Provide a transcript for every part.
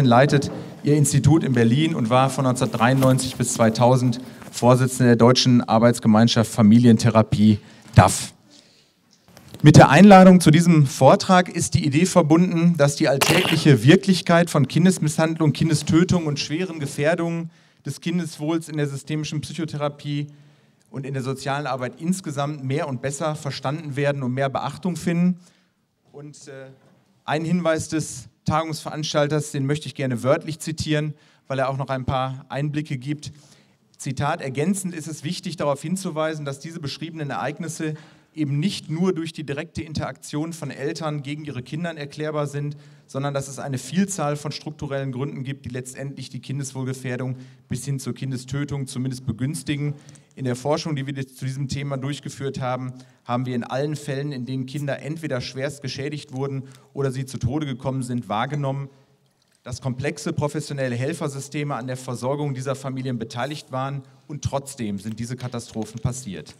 leitet ihr Institut in Berlin und war von 1993 bis 2000 Vorsitzende der Deutschen Arbeitsgemeinschaft Familientherapie DAF. Mit der Einladung zu diesem Vortrag ist die Idee verbunden, dass die alltägliche Wirklichkeit von Kindesmisshandlung, Kindestötung und schweren Gefährdungen des Kindeswohls in der systemischen Psychotherapie und in der sozialen Arbeit insgesamt mehr und besser verstanden werden und mehr Beachtung finden. Und äh, ein Hinweis des Tagungsveranstalters, den möchte ich gerne wörtlich zitieren, weil er auch noch ein paar Einblicke gibt. Zitat, ergänzend ist es wichtig darauf hinzuweisen, dass diese beschriebenen Ereignisse eben nicht nur durch die direkte Interaktion von Eltern gegen ihre Kinder erklärbar sind, sondern dass es eine Vielzahl von strukturellen Gründen gibt, die letztendlich die Kindeswohlgefährdung bis hin zur Kindestötung zumindest begünstigen. In der Forschung, die wir zu diesem Thema durchgeführt haben, haben wir in allen Fällen, in denen Kinder entweder schwerst geschädigt wurden oder sie zu Tode gekommen sind, wahrgenommen, dass komplexe professionelle Helfersysteme an der Versorgung dieser Familien beteiligt waren und trotzdem sind diese Katastrophen passiert.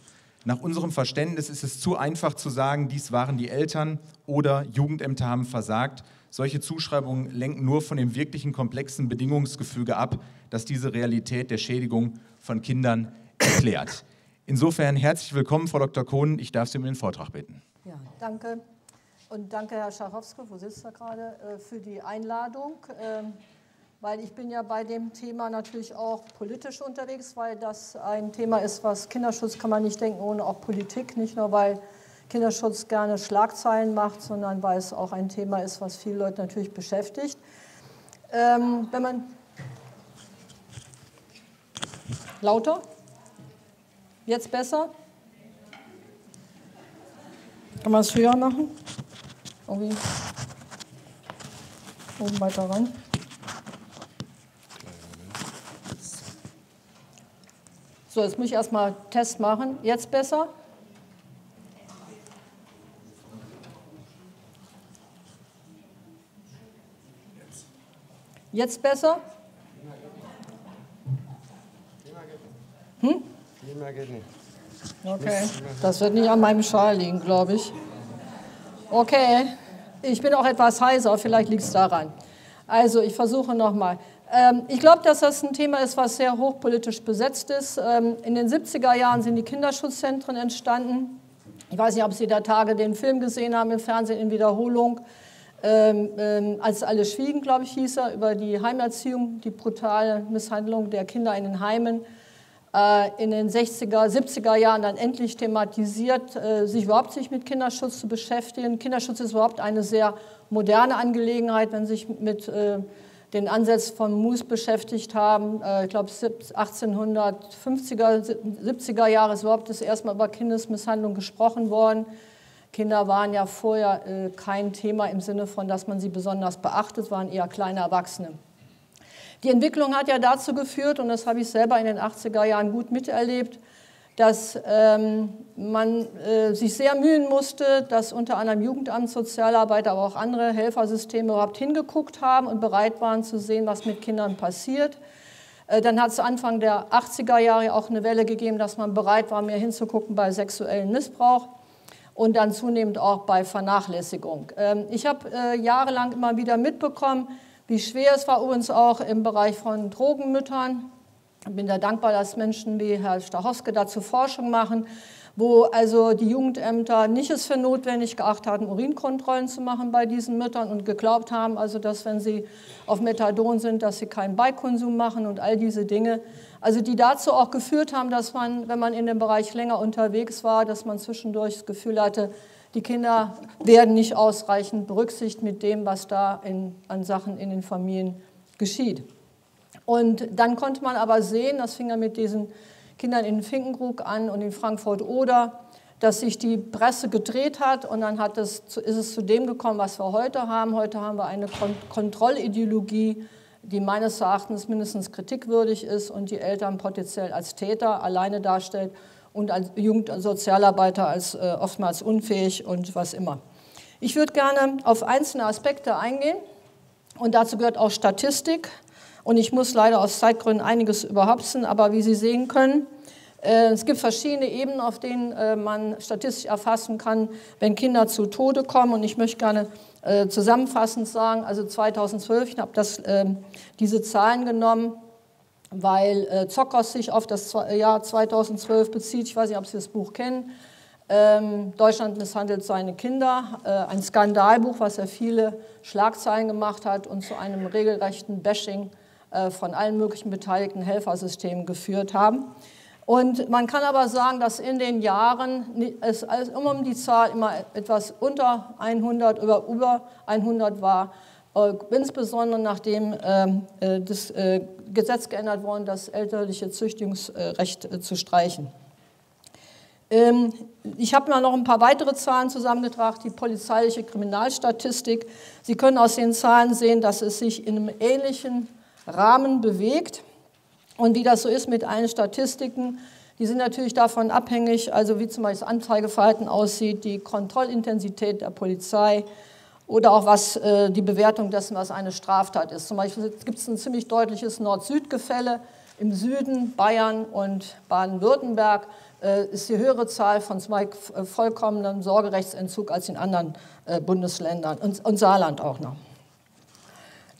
Nach unserem Verständnis ist es zu einfach zu sagen, dies waren die Eltern oder Jugendämter haben versagt. Solche Zuschreibungen lenken nur von dem wirklichen komplexen Bedingungsgefüge ab, das diese Realität der Schädigung von Kindern erklärt. Insofern herzlich willkommen, Frau Dr. Kohn. Ich darf Sie um den Vortrag bitten. Ja, danke. Und danke, Herr Schachowski, wo sitzt er gerade, äh, für die Einladung. Weil ich bin ja bei dem Thema natürlich auch politisch unterwegs, weil das ein Thema ist, was Kinderschutz kann man nicht denken ohne auch Politik, nicht nur weil Kinderschutz gerne Schlagzeilen macht, sondern weil es auch ein Thema ist, was viele Leute natürlich beschäftigt. Ähm, wenn man lauter, jetzt besser, kann man es höher machen, irgendwie oben weiter ran. So, jetzt muss ich erstmal Test machen. Jetzt besser? Jetzt besser? Hm? Okay, das wird nicht an meinem Schal liegen, glaube ich. Okay, ich bin auch etwas heiser, vielleicht liegt es daran. Also, ich versuche nochmal. Ähm, ich glaube, dass das ein Thema ist, was sehr hochpolitisch besetzt ist. Ähm, in den 70er Jahren sind die Kinderschutzzentren entstanden. Ich weiß nicht, ob Sie der Tage den Film gesehen haben im Fernsehen in Wiederholung. Ähm, als alle schwiegen, glaube ich, hieß er, über die Heimerziehung, die brutale Misshandlung der Kinder in den Heimen. Äh, in den 60er, 70er Jahren dann endlich thematisiert, äh, sich überhaupt sich mit Kinderschutz zu beschäftigen. Kinderschutz ist überhaupt eine sehr moderne Angelegenheit, wenn sich mit äh, den Ansatz von Moose beschäftigt haben. Äh, ich glaube, 1850er, 70er Jahre ist überhaupt das erste Mal über Kindesmisshandlung gesprochen worden. Kinder waren ja vorher äh, kein Thema im Sinne von, dass man sie besonders beachtet, waren eher kleine Erwachsene. Die Entwicklung hat ja dazu geführt, und das habe ich selber in den 80er Jahren gut miterlebt, dass ähm, man äh, sich sehr mühen musste, dass unter anderem Jugendamt, Sozialarbeiter, aber auch andere Helfersysteme überhaupt hingeguckt haben und bereit waren zu sehen, was mit Kindern passiert. Äh, dann hat es Anfang der 80er Jahre auch eine Welle gegeben, dass man bereit war, mehr hinzugucken bei sexuellem Missbrauch und dann zunehmend auch bei Vernachlässigung. Ähm, ich habe äh, jahrelang immer wieder mitbekommen, wie schwer es war, uns auch im Bereich von Drogenmüttern, ich bin da dankbar, dass Menschen wie Herr Stachowske dazu Forschung machen, wo also die Jugendämter nicht es für notwendig geachtet hatten, Urinkontrollen zu machen bei diesen Müttern und geglaubt haben, also dass wenn sie auf Methadon sind, dass sie keinen Beikonsum machen und all diese Dinge. Also die dazu auch geführt haben, dass man, wenn man in dem Bereich länger unterwegs war, dass man zwischendurch das Gefühl hatte, die Kinder werden nicht ausreichend berücksichtigt mit dem, was da in, an Sachen in den Familien geschieht. Und dann konnte man aber sehen, das fing ja mit diesen Kindern in Finkenkrug an und in Frankfurt-Oder, dass sich die Presse gedreht hat und dann hat es, ist es zu dem gekommen, was wir heute haben. Heute haben wir eine Kontrollideologie, die meines Erachtens mindestens kritikwürdig ist und die Eltern potenziell als Täter alleine darstellt und als Jugendsozialarbeiter als äh, oftmals unfähig und was immer. Ich würde gerne auf einzelne Aspekte eingehen und dazu gehört auch Statistik. Und ich muss leider aus Zeitgründen einiges überhapsen, aber wie Sie sehen können, äh, es gibt verschiedene Ebenen, auf denen äh, man statistisch erfassen kann, wenn Kinder zu Tode kommen. Und ich möchte gerne äh, zusammenfassend sagen, also 2012, ich habe äh, diese Zahlen genommen, weil Zockers sich auf das Jahr 2012 bezieht. Ich weiß nicht, ob Sie das Buch kennen. Ähm, Deutschland misshandelt seine Kinder. Ein Skandalbuch, was ja viele Schlagzeilen gemacht hat und zu einem regelrechten Bashing von allen möglichen beteiligten Helfersystemen geführt haben. Und man kann aber sagen, dass in den Jahren es immer um die Zahl immer etwas unter 100 oder über 100 war, äh, insbesondere nachdem äh, das äh, Gesetz geändert worden, das elterliche Züchtigungsrecht zu streichen. Ähm, ich habe mir noch ein paar weitere Zahlen zusammengetragen, die polizeiliche Kriminalstatistik. Sie können aus den Zahlen sehen, dass es sich in einem ähnlichen Rahmen bewegt. Und wie das so ist mit allen Statistiken, die sind natürlich davon abhängig, also wie zum Beispiel das Anzeigeverhalten aussieht, die Kontrollintensität der Polizei oder auch was äh, die Bewertung dessen, was eine Straftat ist. Zum Beispiel gibt es ein ziemlich deutliches Nord-Süd-Gefälle. Im Süden, Bayern und Baden-Württemberg, äh, ist die höhere Zahl von zwei vollkommenem Sorgerechtsentzug als in anderen äh, Bundesländern und, und Saarland auch noch.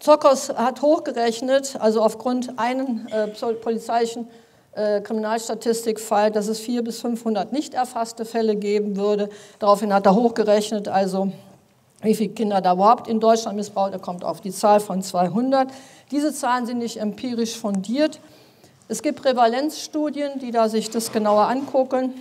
Zockers hat hochgerechnet, also aufgrund einen äh, polizeilichen äh, Kriminalstatistikfall, dass es 400 bis 500 nicht erfasste Fälle geben würde. Daraufhin hat er hochgerechnet, also wie viele Kinder da überhaupt in Deutschland missbraucht. Er kommt auf die Zahl von 200. Diese Zahlen sind nicht empirisch fundiert. Es gibt Prävalenzstudien, die da sich das genauer angucken.